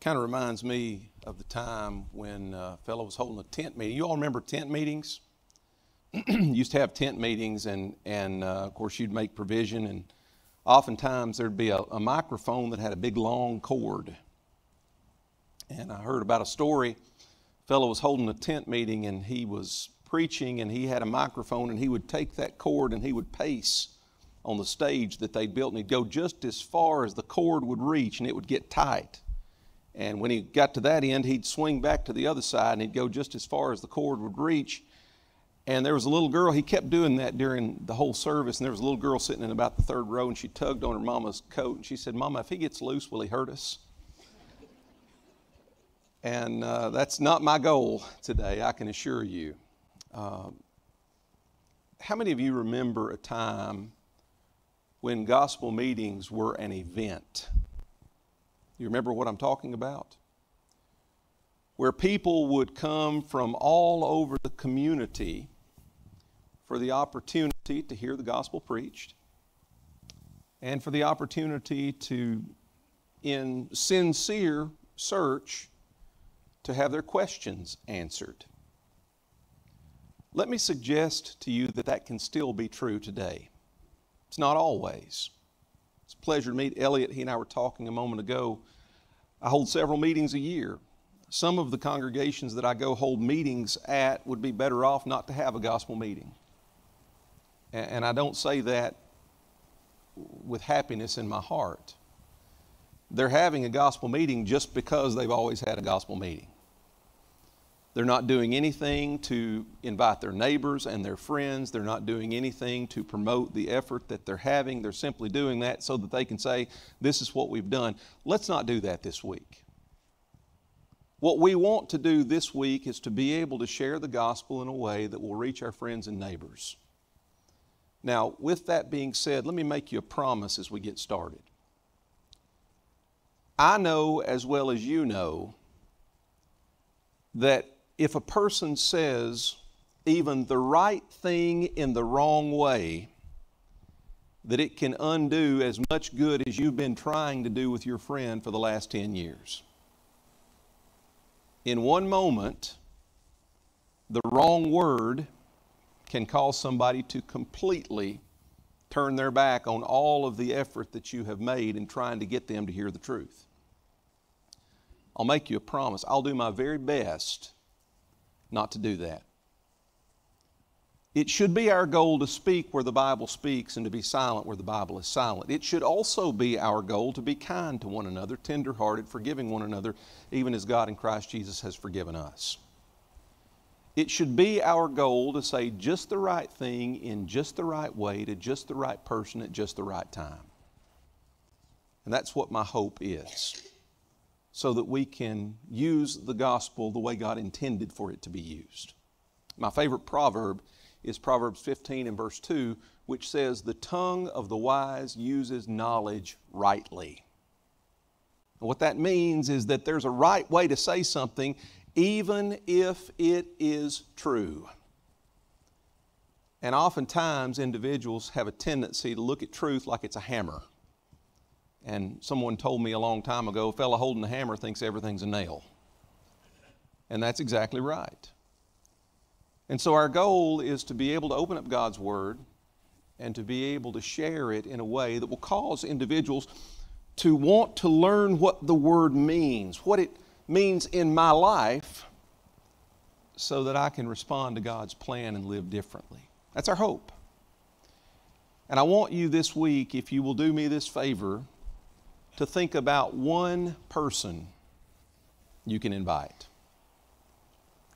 Kind of reminds me of the time when a fellow was holding a tent meeting. You all remember tent meetings? used to have tent meetings, and, and uh, of course, you'd make provision, and oftentimes there'd be a, a microphone that had a big long cord. And I heard about a story. A fellow was holding a tent meeting, and he was preaching, and he had a microphone, and he would take that cord and he would pace on the stage that they'd built, and he'd go just as far as the cord would reach, and it would get tight. And when he got to that end, he'd swing back to the other side, and he'd go just as far as the cord would reach. And there was a little girl, he kept doing that during the whole service, and there was a little girl sitting in about the third row, and she tugged on her mama's coat, and she said, Mama, if he gets loose, will he hurt us? And uh, that's not my goal today, I can assure you. Uh, how many of you remember a time when gospel meetings were an event. You remember what I'm talking about? Where people would come from all over the community for the opportunity to hear the gospel preached and for the opportunity to, in sincere search, to have their questions answered. Let me suggest to you that that can still be true today. It's not always. Pleasure to meet Elliot. He and I were talking a moment ago. I hold several meetings a year. Some of the congregations that I go hold meetings at would be better off not to have a gospel meeting. And I don't say that with happiness in my heart. They're having a gospel meeting just because they've always had a gospel meeting. They're not doing anything to invite their neighbors and their friends. They're not doing anything to promote the effort that they're having. They're simply doing that so that they can say, This is what we've done. Let's not do that this week. What we want to do this week is to be able to share the gospel in a way that will reach our friends and neighbors. Now, with that being said, let me make you a promise as we get started. I know as well as you know that if a person says even the right thing in the wrong way, that it can undo as much good as you've been trying to do with your friend for the last 10 years. In one moment, the wrong word can cause somebody to completely turn their back on all of the effort that you have made in trying to get them to hear the truth. I'll make you a promise. I'll do my very best not to do that. It should be our goal to speak where the Bible speaks and to be silent where the Bible is silent. It should also be our goal to be kind to one another, tenderhearted, forgiving one another, even as God in Christ Jesus has forgiven us. It should be our goal to say just the right thing in just the right way to just the right person at just the right time. And that's what my hope is so that we can use the gospel the way God intended for it to be used. My favorite proverb is Proverbs 15 and verse 2, which says, The tongue of the wise uses knowledge rightly. And what that means is that there's a right way to say something, even if it is true. And oftentimes, individuals have a tendency to look at truth like it's a hammer. And someone told me a long time ago, a fellow holding a hammer thinks everything's a nail. And that's exactly right. And so our goal is to be able to open up God's Word and to be able to share it in a way that will cause individuals to want to learn what the Word means, what it means in my life, so that I can respond to God's plan and live differently. That's our hope. And I want you this week, if you will do me this favor, to think about one person you can invite.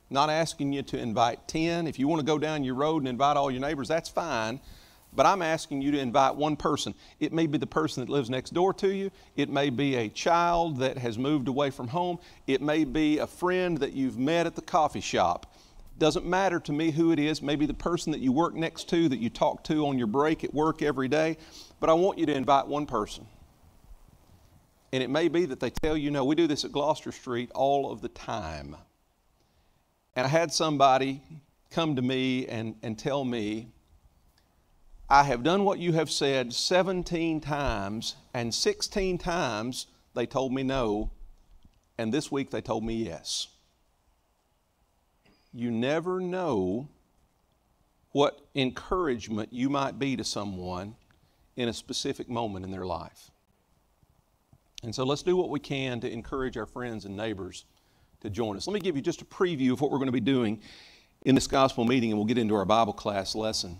Not asking you to invite 10. If you want to go down your road and invite all your neighbors, that's fine. But I'm asking you to invite one person. It may be the person that lives next door to you. It may be a child that has moved away from home. It may be a friend that you've met at the coffee shop. Doesn't matter to me who it is. Maybe the person that you work next to, that you talk to on your break at work every day. But I want you to invite one person. And it may be that they tell you, no, we do this at Gloucester Street all of the time. And I had somebody come to me and, and tell me, I have done what you have said 17 times, and 16 times they told me no, And this week they told me yes. You never know what encouragement you might be to someone in a specific moment in their life. And so let's do what we can to encourage our friends and neighbors to join us. Let me give you just a preview of what we're going to be doing in this gospel meeting, and we'll get into our Bible class lesson.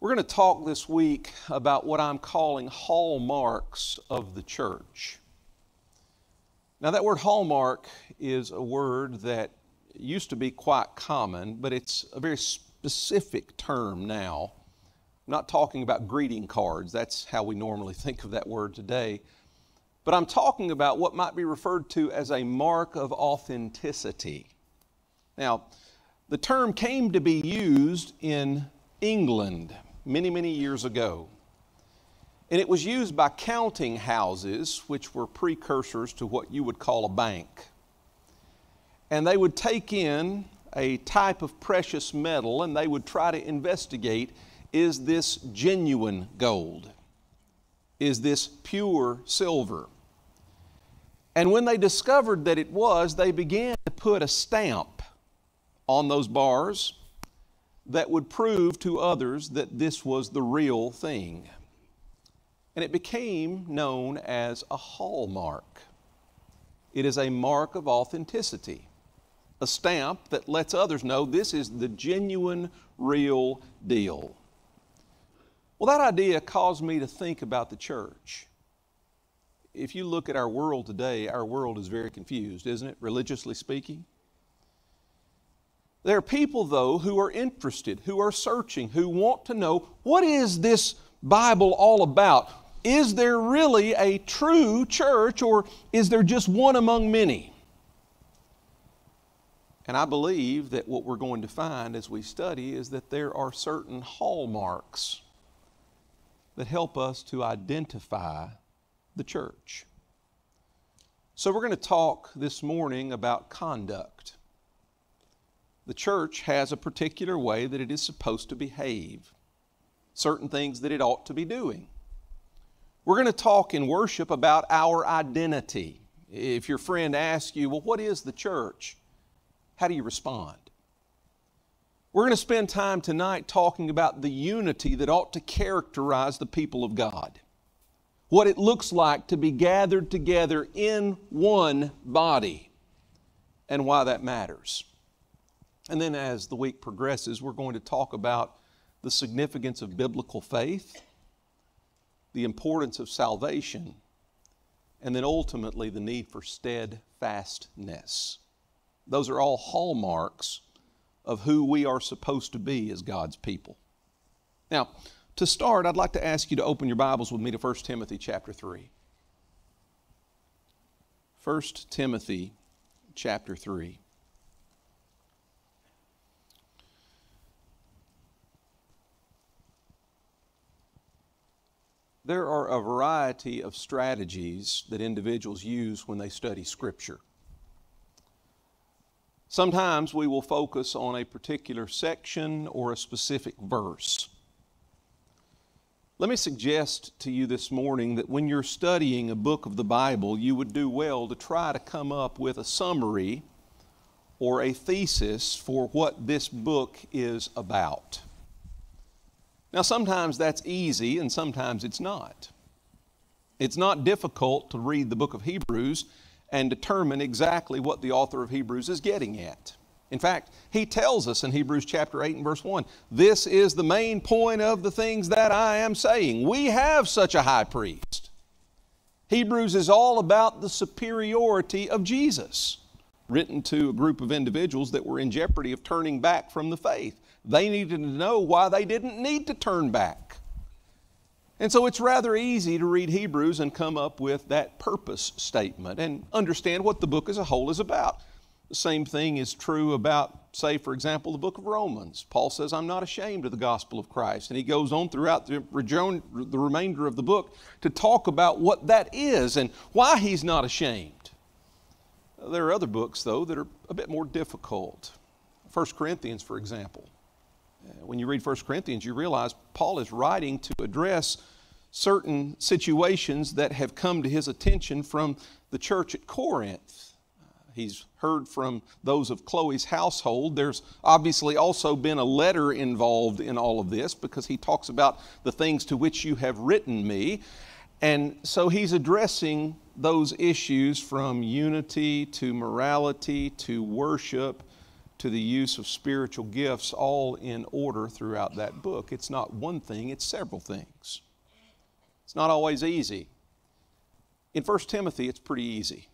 We're going to talk this week about what I'm calling hallmarks of the church. Now, that word hallmark is a word that used to be quite common, but it's a very specific term now. I'm not talking about greeting cards, that's how we normally think of that word today. But I'm talking about what might be referred to as a mark of authenticity. Now, the term came to be used in England many, many years ago. And it was used by counting houses, which were precursors to what you would call a bank. And they would take in a type of precious metal and they would try to investigate is this genuine gold? Is this pure silver? And when they discovered that it was, they began to put a stamp on those bars that would prove to others that this was the real thing. And it became known as a hallmark. It is a mark of authenticity a stamp that lets others know this is the genuine, real deal. Well, that idea caused me to think about the church. If you look at our world today, our world is very confused, isn't it, religiously speaking? There are people, though, who are interested, who are searching, who want to know what is this Bible all about? Is there really a true church, or is there just one among many? And I believe that what we're going to find as we study is that there are certain hallmarks that help us to identify the church. So, we're going to talk this morning about conduct. The church has a particular way that it is supposed to behave, certain things that it ought to be doing. We're going to talk in worship about our identity. If your friend asks you, Well, what is the church? How do you respond? We're going to spend time tonight talking about the unity that ought to characterize the people of God. What it looks like to be gathered together in one body and why that matters. And then as the week progresses, we're going to talk about the significance of biblical faith, the importance of salvation, and then ultimately the need for steadfastness. Those are all hallmarks of who we are supposed to be as God's people. Now, to start, I'd like to ask you to open your Bibles with me to 1 Timothy chapter 3. 1 Timothy chapter 3. There are a variety of strategies that individuals use when they study Scripture. Sometimes we will focus on a particular section or a specific verse. Let me suggest to you this morning that when you're studying a book of the Bible, you would do well to try to come up with a summary or a thesis for what this book is about. Now, sometimes that's easy and sometimes it's not. It's not difficult to read the book of Hebrews and determine exactly what the author of Hebrews is getting at. In fact, he tells us in Hebrews chapter 8 and verse 1 this is the main point of the things that I am saying. We have such a high priest. Hebrews is all about the superiority of Jesus, written to a group of individuals that were in jeopardy of turning back from the faith. They needed to know why they didn't need to turn back. And so it's rather easy to read Hebrews and come up with that purpose statement and understand what the book as a whole is about. The same thing is true about, say, for example, the book of Romans. Paul says, I'm not ashamed of the gospel of Christ. And he goes on throughout the, the remainder of the book to talk about what that is and why he's not ashamed. There are other books, though, that are a bit more difficult. 1 Corinthians, for example. Uh, when you read 1 Corinthians, you realize Paul is writing to address certain situations that have come to his attention from the church at Corinth. He's heard from those of Chloe's household. There's obviously also been a letter involved in all of this because he talks about the things to which you have written me. And so he's addressing those issues from unity to morality to worship to the use of spiritual gifts, all in order throughout that book. It's not one thing, it's several things. It's not always easy. In 1 Timothy, it's pretty easy.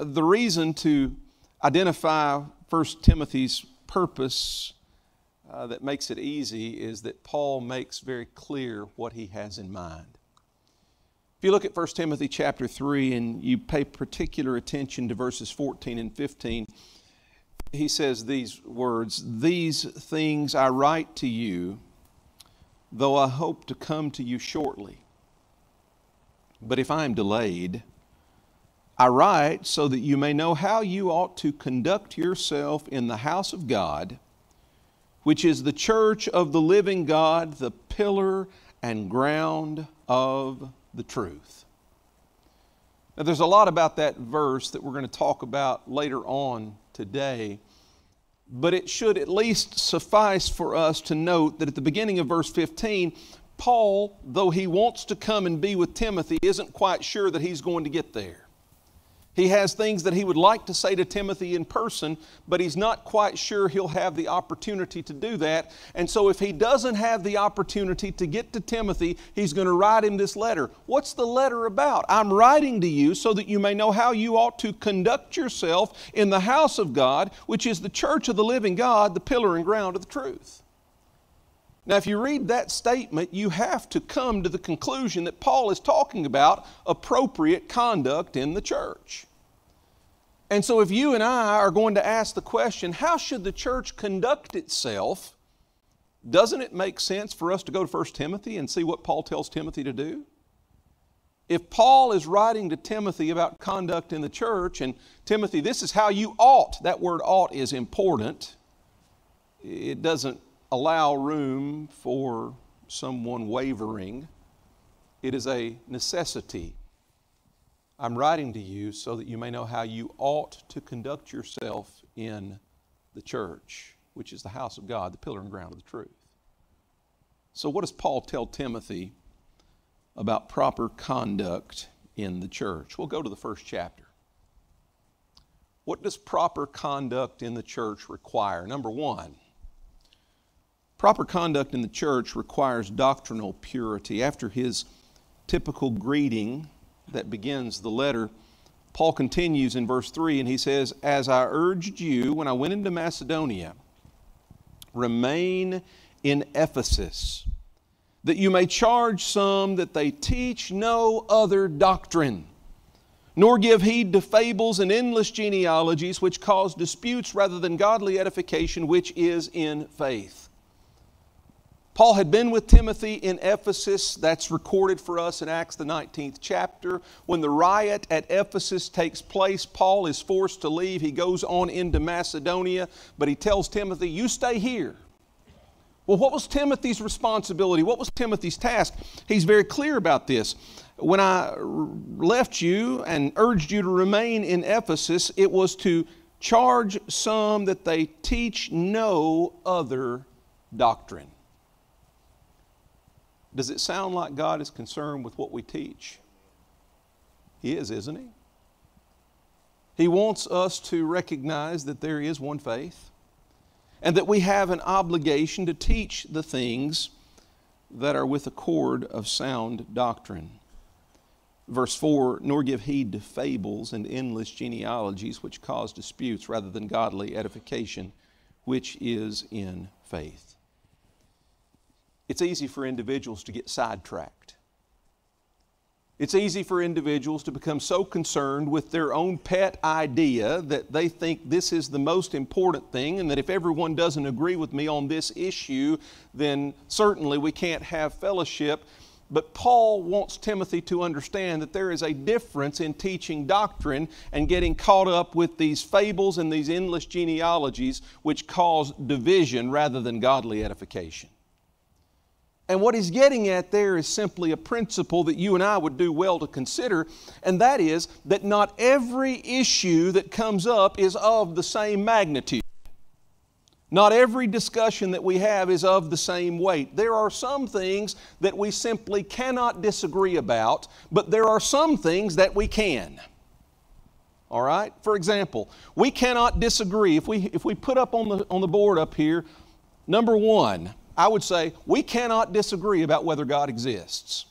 The reason to identify 1 Timothy's purpose uh, that makes it easy is that Paul makes very clear what he has in mind. If you look at 1 Timothy chapter 3 and you pay particular attention to verses 14 and 15, he says these words These things I write to you, though I hope to come to you shortly. But if I am delayed, I write so that you may know how you ought to conduct yourself in the house of God, which is the church of the living God, the pillar and ground of the truth. Now, there's a lot about that verse that we're going to talk about later on today, but it should at least suffice for us to note that at the beginning of verse 15, Paul, though he wants to come and be with Timothy, isn't quite sure that he's going to get there. He has things that he would like to say to Timothy in person, but he's not quite sure he'll have the opportunity to do that. And so, if he doesn't have the opportunity to get to Timothy, he's going to write him this letter. What's the letter about? I'm writing to you so that you may know how you ought to conduct yourself in the house of God, which is the church of the living God, the pillar and ground of the truth. Now, if you read that statement, you have to come to the conclusion that Paul is talking about appropriate conduct in the church. And so, if you and I are going to ask the question, how should the church conduct itself? Doesn't it make sense for us to go to 1 Timothy and see what Paul tells Timothy to do? If Paul is writing to Timothy about conduct in the church, and Timothy, this is how you ought, that word ought is important. It doesn't allow room for someone wavering, it is a necessity I'm writing to you so that you may know how you ought to conduct yourself in the church, which is the house of God, the pillar and ground of the truth. So, what does Paul tell Timothy about proper conduct in the church? We'll go to the first chapter. What does proper conduct in the church require? Number one, proper conduct in the church requires doctrinal purity. After his typical greeting, that begins the letter, Paul continues in verse 3 and he says, As I urged you when I went into Macedonia, remain in Ephesus, that you may charge some that they teach no other doctrine, nor give heed to fables and endless genealogies which cause disputes rather than godly edification, which is in faith. Paul had been with Timothy in Ephesus. That's recorded for us in Acts, the 19th chapter. When the riot at Ephesus takes place, Paul is forced to leave. He goes on into Macedonia, but he tells Timothy, You stay here. Well, what was Timothy's responsibility? What was Timothy's task? He's very clear about this. When I left you and urged you to remain in Ephesus, it was to charge some that they teach no other doctrine. Does it sound like God is concerned with what we teach? He is, isn't He? He wants us to recognize that there is one faith and that we have an obligation to teach the things that are with accord of sound doctrine. Verse 4 Nor give heed to fables and endless genealogies which cause disputes rather than godly edification, which is in faith it's easy for individuals to get sidetracked. It's easy for individuals to become so concerned with their own pet idea that they think this is the most important thing, and that if everyone doesn't agree with me on this issue, then certainly we can't have fellowship. But Paul wants Timothy to understand that there is a difference in teaching doctrine and getting caught up with these fables and these endless genealogies which cause division rather than godly edification. And what he's getting at there is simply a principle that you and I would do well to consider, and that is that not every issue that comes up is of the same magnitude. Not every discussion that we have is of the same weight. There are some things that we simply cannot disagree about, but there are some things that we can. All right? For example, we cannot disagree. If we, if we put up on the, on the board up here, number one, I would say we cannot disagree about whether God exists.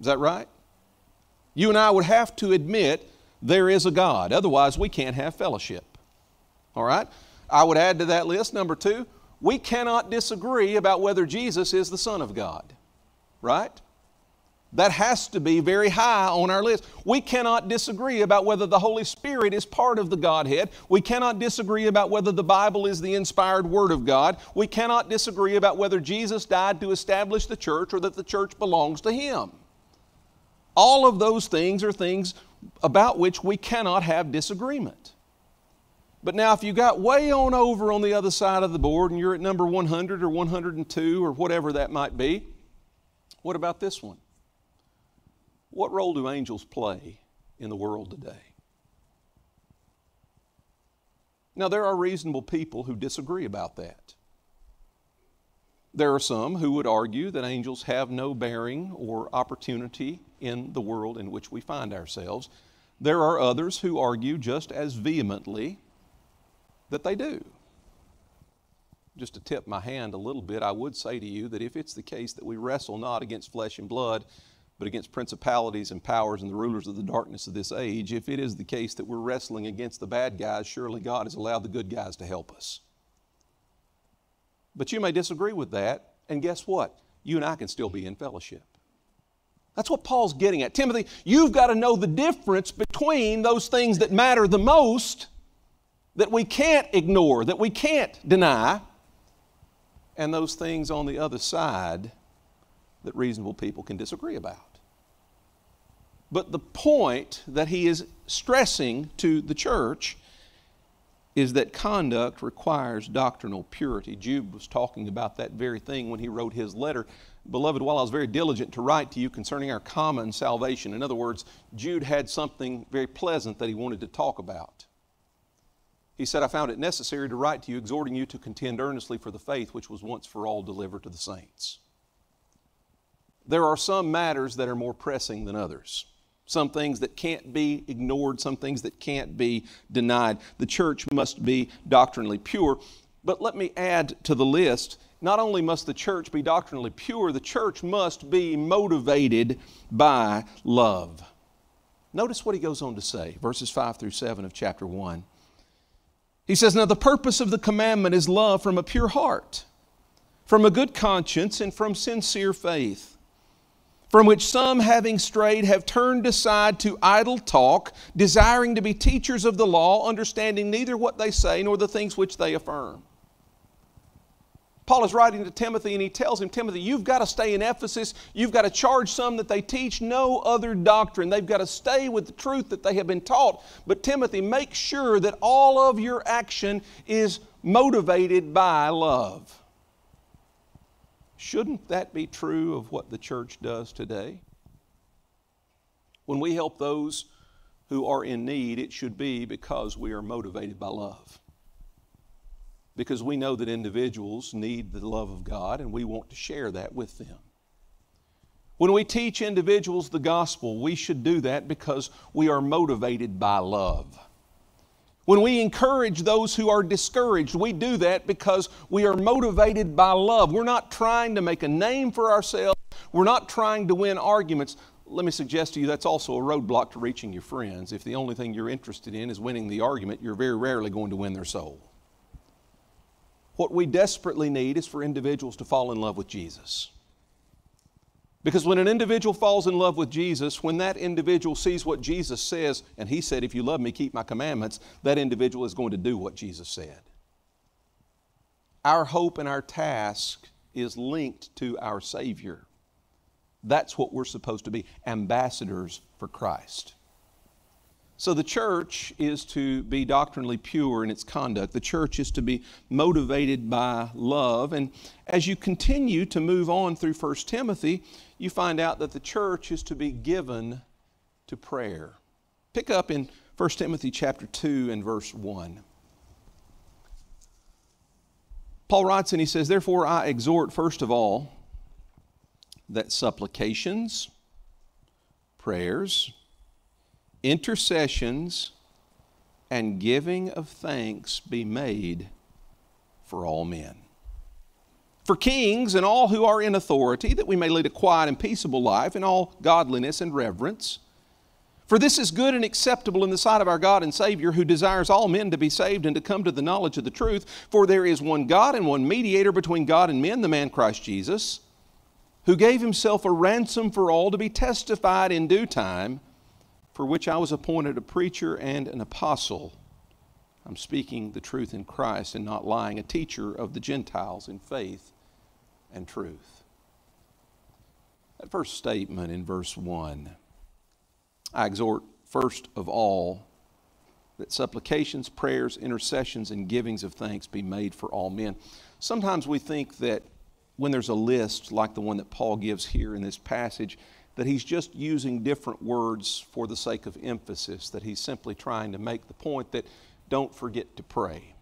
Is that right? You and I would have to admit there is a God. Otherwise, we can't have fellowship. All right? I would add to that list, number two, we cannot disagree about whether Jesus is the Son of God. Right? That has to be very high on our list. We cannot disagree about whether the Holy Spirit is part of the Godhead. We cannot disagree about whether the Bible is the inspired Word of God. We cannot disagree about whether Jesus died to establish the church or that the church belongs to Him. All of those things are things about which we cannot have disagreement. But now, if you got way on over on the other side of the board and you're at number 100 or 102 or whatever that might be, what about this one? What role do angels play in the world today? Now, there are reasonable people who disagree about that. There are some who would argue that angels have no bearing or opportunity in the world in which we find ourselves. There are others who argue just as vehemently that they do. Just to tip my hand a little bit, I would say to you that if it's the case that we wrestle not against flesh and blood, but against principalities and powers and the rulers of the darkness of this age, if it is the case that we're wrestling against the bad guys, surely God has allowed the good guys to help us. But you may disagree with that, and guess what? You and I can still be in fellowship. That's what Paul's getting at. Timothy, you've got to know the difference between those things that matter the most, that we can't ignore, that we can't deny, and those things on the other side that reasonable people can disagree about. But the point that he is stressing to the church is that conduct requires doctrinal purity. Jude was talking about that very thing when he wrote his letter. Beloved, while I was very diligent to write to you concerning our common salvation, in other words, Jude had something very pleasant that he wanted to talk about. He said, I found it necessary to write to you, exhorting you to contend earnestly for the faith which was once for all delivered to the saints. There are some matters that are more pressing than others some things that can't be ignored, some things that can't be denied. The church must be doctrinally pure. But let me add to the list not only must the church be doctrinally pure, the church must be motivated by love. Notice what he goes on to say, verses 5 through 7 of chapter 1. He says, Now the purpose of the commandment is love from a pure heart, from a good conscience, and from sincere faith from which some, having strayed, have turned aside to idle talk, desiring to be teachers of the law, understanding neither what they say nor the things which they affirm. Paul is writing to Timothy and he tells him, Timothy, you've got to stay in Ephesus. You've got to charge some that they teach no other doctrine. They've got to stay with the truth that they have been taught. But Timothy, make sure that all of your action is motivated by love. Shouldn't that be true of what the church does today? When we help those who are in need, it should be because we are motivated by love. Because we know that individuals need the love of God and we want to share that with them. When we teach individuals the gospel, we should do that because we are motivated by love. When we encourage those who are discouraged, we do that because we are motivated by love. We're not trying to make a name for ourselves, we're not trying to win arguments. Let me suggest to you that's also a roadblock to reaching your friends. If the only thing you're interested in is winning the argument, you're very rarely going to win their soul. What we desperately need is for individuals to fall in love with Jesus. Because when an individual falls in love with Jesus, when that individual sees what Jesus says, and he said, If you love me, keep my commandments, that individual is going to do what Jesus said. Our hope and our task is linked to our Savior. That's what we're supposed to be ambassadors for Christ. So the church is to be doctrinally pure in its conduct. The church is to be motivated by love. And as you continue to move on through 1 Timothy, you find out that the church is to be given to prayer. Pick up in 1 Timothy chapter 2 and verse 1. Paul writes and he says, Therefore I exhort first of all that supplications, prayers, intercessions and giving of thanks be made for all men. For kings and all who are in authority, that we may lead a quiet and peaceable life in all godliness and reverence. For this is good and acceptable in the sight of our God and Savior, who desires all men to be saved and to come to the knowledge of the truth. For there is one God and one mediator between God and men, the man Christ Jesus, who gave himself a ransom for all to be testified in due time for which I was appointed a preacher and an apostle. I'm speaking the truth in Christ and not lying, a teacher of the Gentiles in faith and truth. That first statement in verse 1 I exhort first of all that supplications, prayers, intercessions, and givings of thanks be made for all men. Sometimes we think that when there's a list like the one that Paul gives here in this passage, that he's just using different words for the sake of emphasis, that he's simply trying to make the point that don't forget to pray.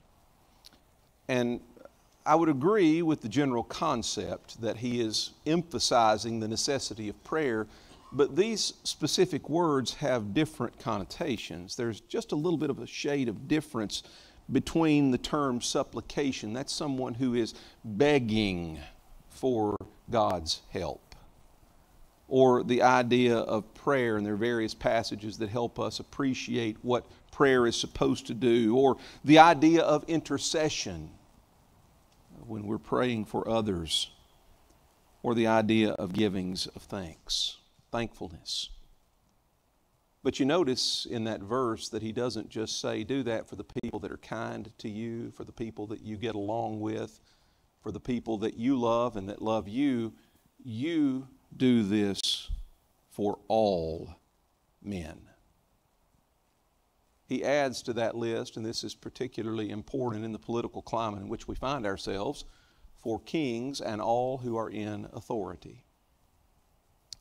And I would agree with the general concept that he is emphasizing the necessity of prayer, but these specific words have different connotations. There's just a little bit of a shade of difference between the term supplication, that's someone who is begging for God's help or the idea of prayer, and there are various passages that help us appreciate what prayer is supposed to do, or the idea of intercession when we're praying for others, or the idea of givings of thanks, thankfulness. But you notice in that verse that he doesn't just say, do that for the people that are kind to you, for the people that you get along with, for the people that you love and that love you. You do this for all men. He adds to that list, and this is particularly important in the political climate in which we find ourselves, for kings and all who are in authority.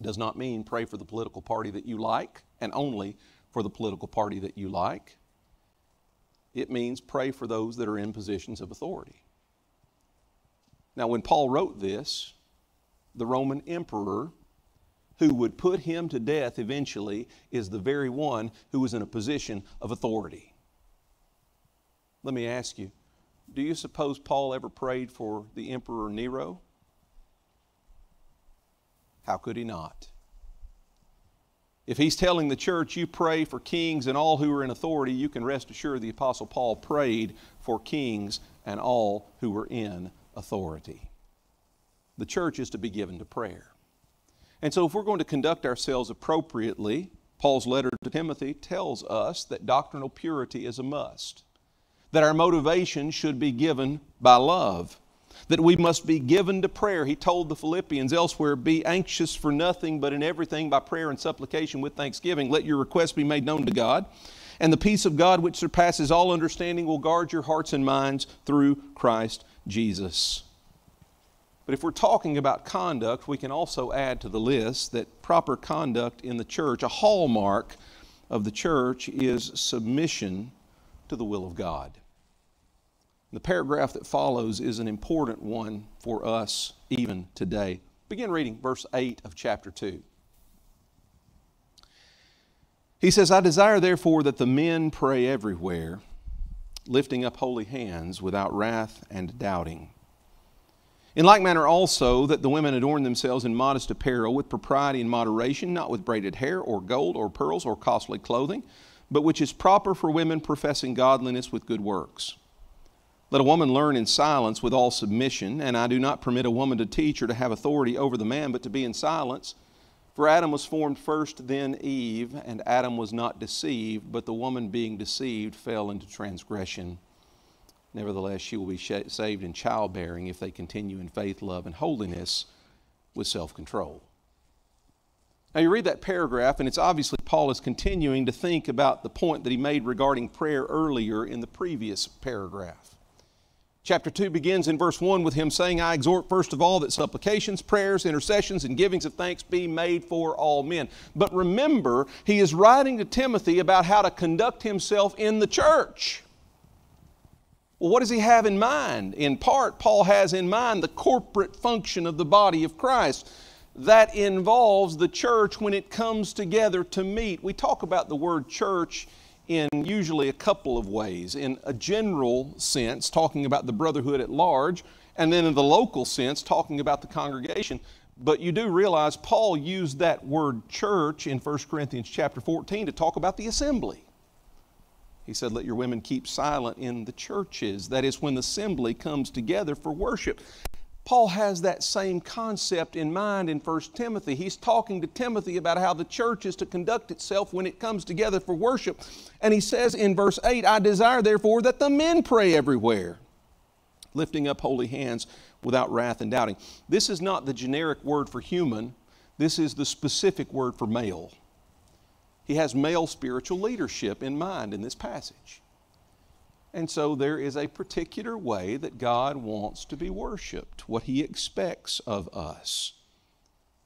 Does not mean pray for the political party that you like and only for the political party that you like. It means pray for those that are in positions of authority. Now, when Paul wrote this, the Roman emperor who would put him to death eventually is the very one who was in a position of authority. Let me ask you do you suppose Paul ever prayed for the Emperor Nero? How could he not? If he's telling the church, you pray for kings and all who are in authority, you can rest assured the Apostle Paul prayed for kings and all who were in authority the church is to be given to prayer. And so, if we're going to conduct ourselves appropriately, Paul's letter to Timothy tells us that doctrinal purity is a must, that our motivation should be given by love, that we must be given to prayer. He told the Philippians elsewhere, Be anxious for nothing, but in everything by prayer and supplication with thanksgiving, let your requests be made known to God. And the peace of God, which surpasses all understanding, will guard your hearts and minds through Christ Jesus. But if we're talking about conduct, we can also add to the list that proper conduct in the church, a hallmark of the church, is submission to the will of God. The paragraph that follows is an important one for us even today. Begin reading verse 8 of chapter 2. He says, I desire therefore that the men pray everywhere, lifting up holy hands without wrath and doubting. In like manner also, that the women adorn themselves in modest apparel with propriety and moderation, not with braided hair or gold or pearls or costly clothing, but which is proper for women professing godliness with good works. Let a woman learn in silence with all submission, and I do not permit a woman to teach or to have authority over the man, but to be in silence. For Adam was formed first, then Eve, and Adam was not deceived, but the woman being deceived fell into transgression. Nevertheless, she will be saved in childbearing if they continue in faith, love, and holiness with self control. Now, you read that paragraph, and it's obviously Paul is continuing to think about the point that he made regarding prayer earlier in the previous paragraph. Chapter 2 begins in verse 1 with him saying, I exhort first of all that supplications, prayers, intercessions, and givings of thanks be made for all men. But remember, he is writing to Timothy about how to conduct himself in the church. Well, what does he have in mind? In part, Paul has in mind the corporate function of the body of Christ. That involves the church when it comes together to meet. We talk about the word church in usually a couple of ways. In a general sense, talking about the brotherhood at large, and then in the local sense, talking about the congregation. But you do realize Paul used that word church in 1 Corinthians chapter 14 to talk about the assembly. He said, Let your women keep silent in the churches. That is when the assembly comes together for worship. Paul has that same concept in mind in 1 Timothy. He's talking to Timothy about how the church is to conduct itself when it comes together for worship. And he says in verse 8, I desire therefore that the men pray everywhere, lifting up holy hands without wrath and doubting. This is not the generic word for human, this is the specific word for male. He has male spiritual leadership in mind in this passage. And so there is a particular way that God wants to be worshiped, what He expects of us.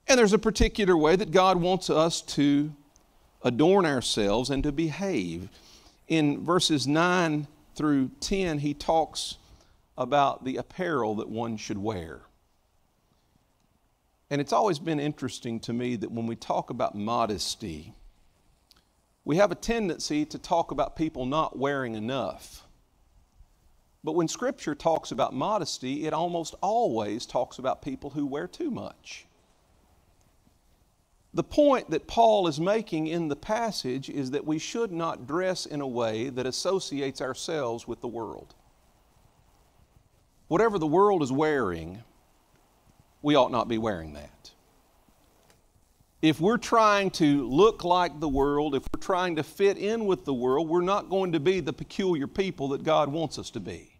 And there's a particular way that God wants us to adorn ourselves and to behave. In verses 9 through 10, he talks about the apparel that one should wear. And it's always been interesting to me that when we talk about modesty, we have a tendency to talk about people not wearing enough. But when Scripture talks about modesty, it almost always talks about people who wear too much. The point that Paul is making in the passage is that we should not dress in a way that associates ourselves with the world. Whatever the world is wearing, we ought not be wearing that. If we're trying to look like the world, if we're trying to fit in with the world, we're not going to be the peculiar people that God wants us to be.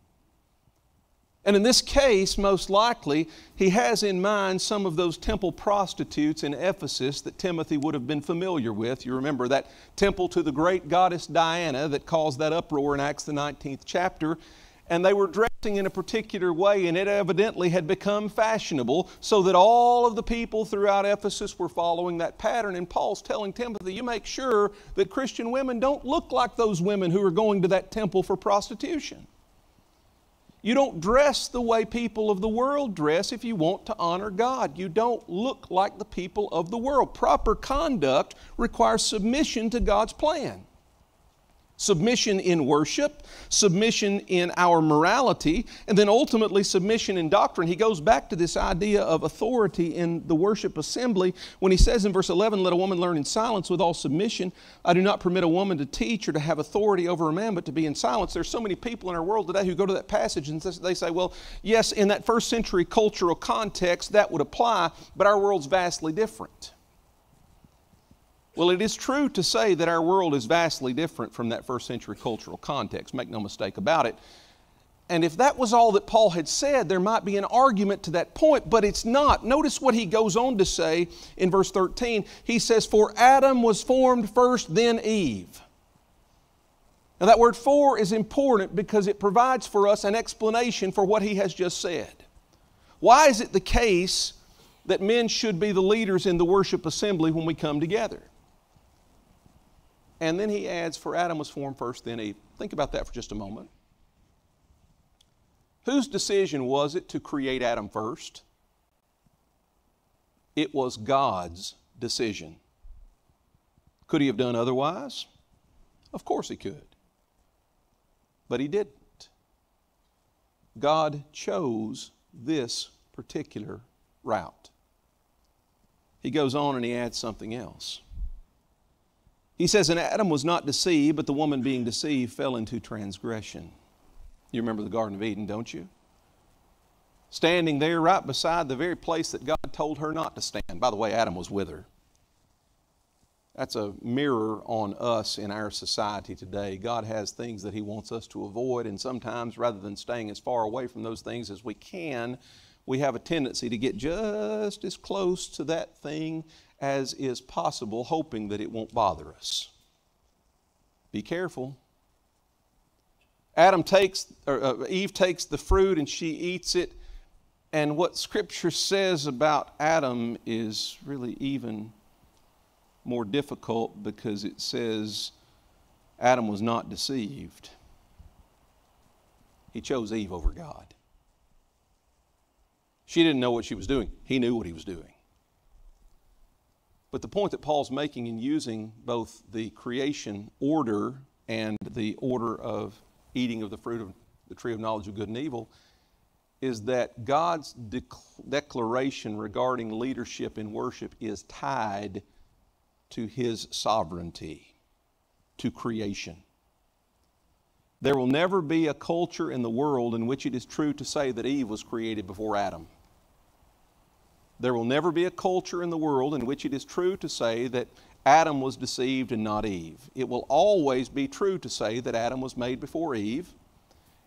And in this case, most likely, he has in mind some of those temple prostitutes in Ephesus that Timothy would have been familiar with. You remember that temple to the great goddess Diana that caused that uproar in Acts, the 19th chapter. And they were dressing in a particular way, and it evidently had become fashionable, so that all of the people throughout Ephesus were following that pattern. And Paul's telling Timothy, you make sure that Christian women don't look like those women who are going to that temple for prostitution. You don't dress the way people of the world dress if you want to honor God. You don't look like the people of the world. Proper conduct requires submission to God's plan submission in worship, submission in our morality, and then ultimately submission in doctrine. He goes back to this idea of authority in the worship assembly when he says in verse 11, Let a woman learn in silence with all submission. I do not permit a woman to teach or to have authority over a man, but to be in silence. There's so many people in our world today who go to that passage and they say, Well, yes, in that first century cultural context, that would apply, but our world's vastly different. Well, it is true to say that our world is vastly different from that first century cultural context, make no mistake about it. And if that was all that Paul had said, there might be an argument to that point, but it's not. Notice what he goes on to say in verse 13. He says, For Adam was formed first, then Eve. Now, that word for is important because it provides for us an explanation for what he has just said. Why is it the case that men should be the leaders in the worship assembly when we come together? And then he adds, For Adam was formed first, then Eve. Think about that for just a moment. Whose decision was it to create Adam first? It was God's decision. Could he have done otherwise? Of course he could. But he didn't. God chose this particular route. He goes on and he adds something else. He says, And Adam was not deceived, but the woman being deceived fell into transgression. You remember the Garden of Eden, don't you? Standing there right beside the very place that God told her not to stand. By the way, Adam was with her. That's a mirror on us in our society today. God has things that He wants us to avoid, and sometimes rather than staying as far away from those things as we can, we have a tendency to get just as close to that thing as is possible, hoping that it won't bother us. Be careful. Adam takes, or uh, Eve takes the fruit and she eats it. And what Scripture says about Adam is really even more difficult because it says Adam was not deceived. He chose Eve over God. She didn't know what she was doing, he knew what he was doing. But the point that Paul's making in using both the creation order and the order of eating of the fruit of the tree of knowledge of good and evil is that God's declaration regarding leadership in worship is tied to his sovereignty, to creation. There will never be a culture in the world in which it is true to say that Eve was created before Adam. There will never be a culture in the world in which it is true to say that Adam was deceived and not Eve. It will always be true to say that Adam was made before Eve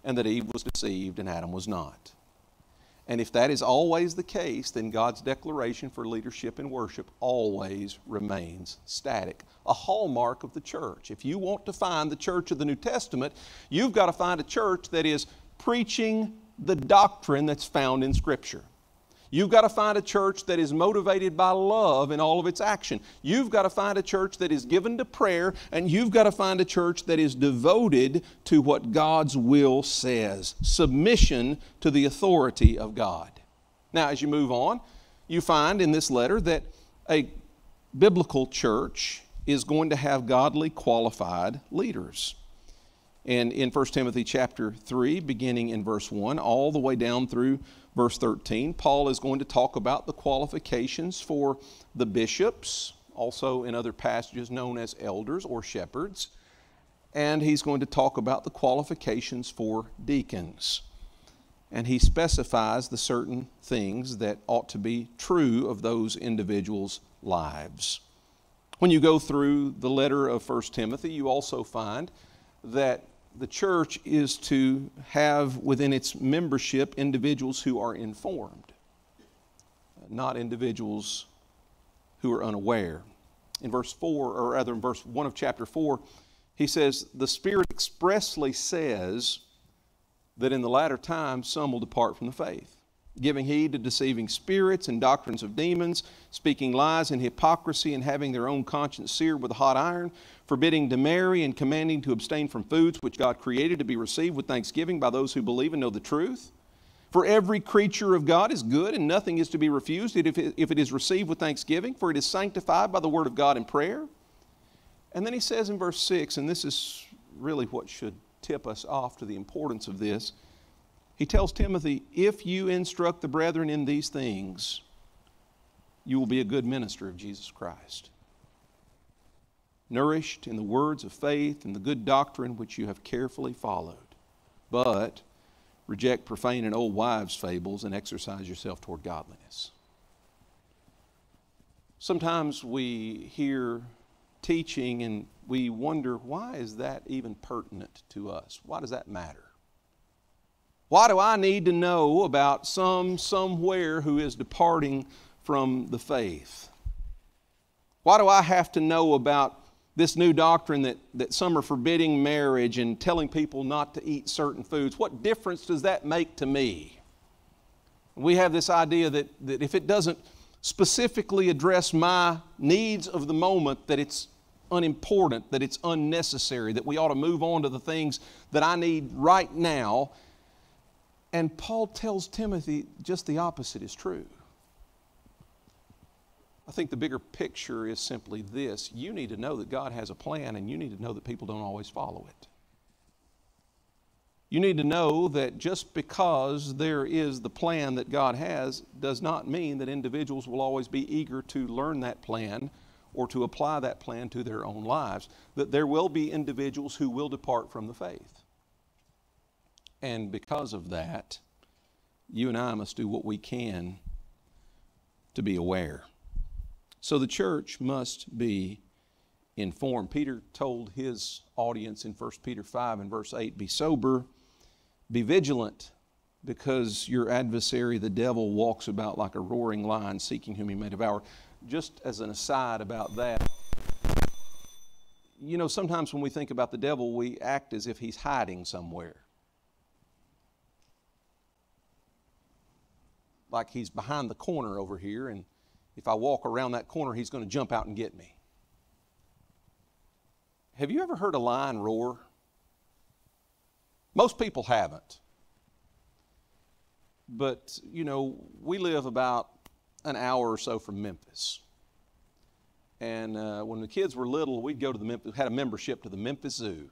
and that Eve was deceived and Adam was not. And if that is always the case, then God's declaration for leadership and worship always remains static. A hallmark of the church. If you want to find the church of the New Testament, you've got to find a church that is preaching the doctrine that's found in Scripture. You've got to find a church that is motivated by love in all of its action. You've got to find a church that is given to prayer, and you've got to find a church that is devoted to what God's will says submission to the authority of God. Now, as you move on, you find in this letter that a biblical church is going to have godly qualified leaders. And in 1 Timothy chapter 3, beginning in verse 1, all the way down through verse 13, Paul is going to talk about the qualifications for the bishops, also in other passages known as elders or shepherds. And he's going to talk about the qualifications for deacons. And he specifies the certain things that ought to be true of those individuals' lives. When you go through the letter of 1 Timothy, you also find that the church is to have within its membership individuals who are informed, not individuals who are unaware. In verse 4, or rather in verse 1 of chapter 4, he says, The Spirit expressly says that in the latter times some will depart from the faith giving heed to deceiving spirits and doctrines of demons, speaking lies and hypocrisy, and having their own conscience seared with a hot iron, forbidding to marry and commanding to abstain from foods which God created to be received with thanksgiving by those who believe and know the truth. For every creature of God is good, and nothing is to be refused if it is received with thanksgiving, for it is sanctified by the word of God in prayer. And then he says in verse 6, and this is really what should tip us off to the importance of this. He tells Timothy, if you instruct the brethren in these things, you will be a good minister of Jesus Christ. Nourished in the words of faith and the good doctrine which you have carefully followed. But reject profane and old wives' fables and exercise yourself toward godliness. Sometimes we hear teaching and we wonder why is that even pertinent to us? Why does that matter? Why do I need to know about some somewhere who is departing from the faith? Why do I have to know about this new doctrine that, that some are forbidding marriage and telling people not to eat certain foods? What difference does that make to me? We have this idea that, that if it doesn't specifically address my needs of the moment, that it's unimportant, that it's unnecessary, that we ought to move on to the things that I need right now and Paul tells Timothy just the opposite is true. I think the bigger picture is simply this you need to know that God has a plan, and you need to know that people don't always follow it. You need to know that just because there is the plan that God has does not mean that individuals will always be eager to learn that plan or to apply that plan to their own lives. That there will be individuals who will depart from the faith. And because of that, you and I must do what we can to be aware. So the church must be informed. Peter told his audience in 1 Peter 5 and verse 8 be sober, be vigilant, because your adversary, the devil, walks about like a roaring lion seeking whom he may devour. Just as an aside about that, you know, sometimes when we think about the devil, we act as if he's hiding somewhere. Like he's behind the corner over here, and if I walk around that corner, he's going to jump out and get me. Have you ever heard a lion roar? Most people haven't. But, you know, we live about an hour or so from Memphis. And uh, when the kids were little, we'd go to the Memphis, had a membership to the Memphis Zoo.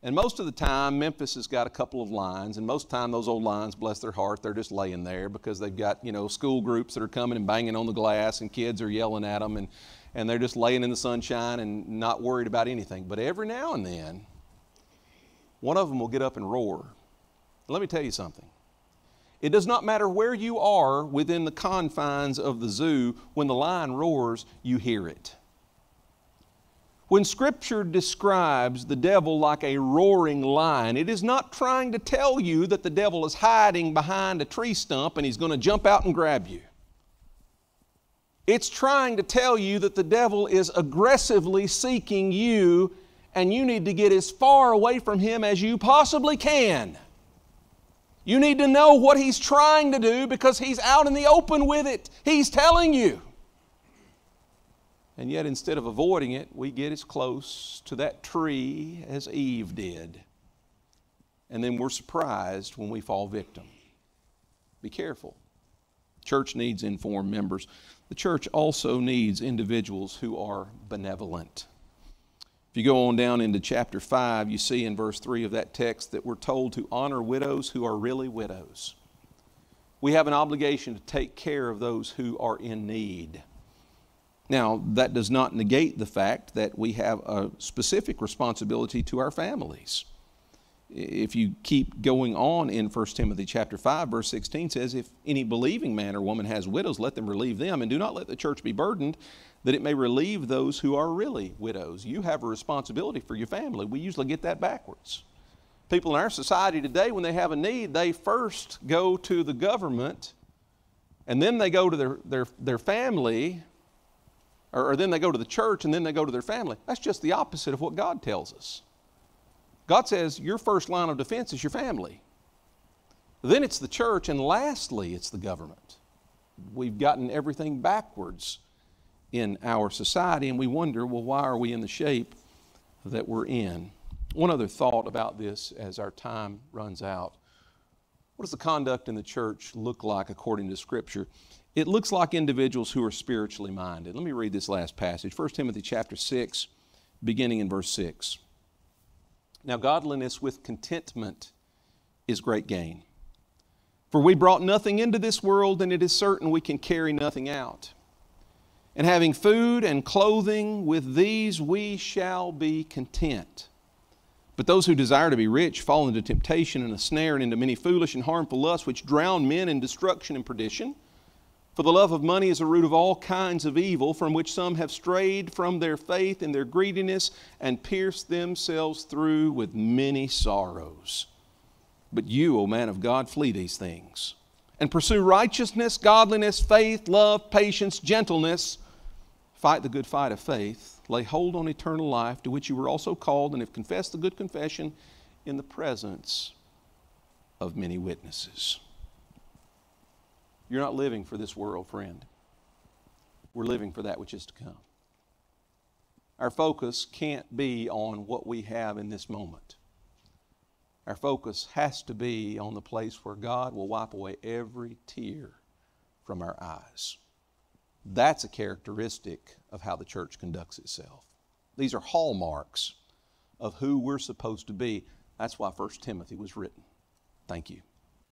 And most of the time, Memphis has got a couple of lions, and most of the time, those old lions, bless their heart, they're just laying there because they've got, you know, school groups that are coming and banging on the glass, and kids are yelling at them, and, and they're just laying in the sunshine and not worried about anything. But every now and then, one of them will get up and roar. Let me tell you something. It does not matter where you are within the confines of the zoo, when the lion roars, you hear it. When Scripture describes the devil like a roaring lion, it is not trying to tell you that the devil is hiding behind a tree stump and he's going to jump out and grab you. It's trying to tell you that the devil is aggressively seeking you and you need to get as far away from him as you possibly can. You need to know what he's trying to do because he's out in the open with it. He's telling you. And yet, instead of avoiding it, we get as close to that tree as Eve did. And then we're surprised when we fall victim. Be careful. Church needs informed members. The church also needs individuals who are benevolent. If you go on down into chapter 5, you see in verse 3 of that text that we're told to honor widows who are really widows. We have an obligation to take care of those who are in need. Now, that does not negate the fact that we have a specific responsibility to our families. If you keep going on in 1 Timothy chapter 5 verse 16 says if any believing man or woman has widows let them relieve them and do not let the church be burdened that it may relieve those who are really widows. You have a responsibility for your family. We usually get that backwards. People in our society today, when they have a need, they first go to the government and then they go to their, their, their family, or, or then they go to the church and then they go to their family. That's just the opposite of what God tells us. God says your first line of defense is your family. Then it's the church, and lastly, it's the government. We've gotten everything backwards in our society, and we wonder, well, why are we in the shape that we're in? One other thought about this as our time runs out. What does the conduct in the church look like according to Scripture? It looks like individuals who are spiritually minded. Let me read this last passage 1 Timothy chapter 6, beginning in verse 6. Now, godliness with contentment is great gain. For we brought nothing into this world, and it is certain we can carry nothing out. And having food and clothing, with these we shall be content. But those who desire to be rich fall into temptation and a snare and into many foolish and harmful lusts, which drown men in destruction and perdition. For the love of money is a root of all kinds of evil, from which some have strayed from their faith in their greediness and pierced themselves through with many sorrows. But you, O man of God, flee these things and pursue righteousness, godliness, faith, love, patience, gentleness Fight the good fight of faith. Lay hold on eternal life, to which you were also called and have confessed the good confession in the presence of many witnesses. You're not living for this world, friend. We're living for that which is to come. Our focus can't be on what we have in this moment. Our focus has to be on the place where God will wipe away every tear from our eyes. That's a characteristic of how the church conducts itself. These are hallmarks of who we're supposed to be. That's why 1 Timothy was written. Thank you.